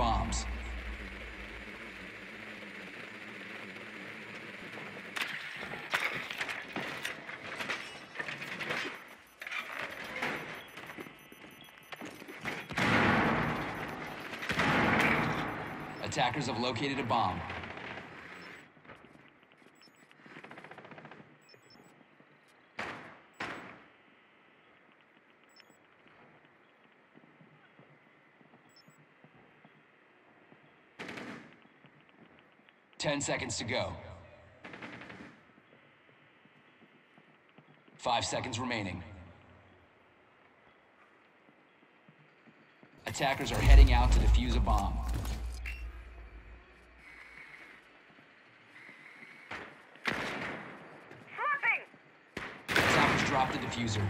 bombs. Attackers have located a bomb. Ten seconds to go. Five seconds remaining. Attackers are heading out to defuse a bomb. Swapping! Attackers dropped the diffuser.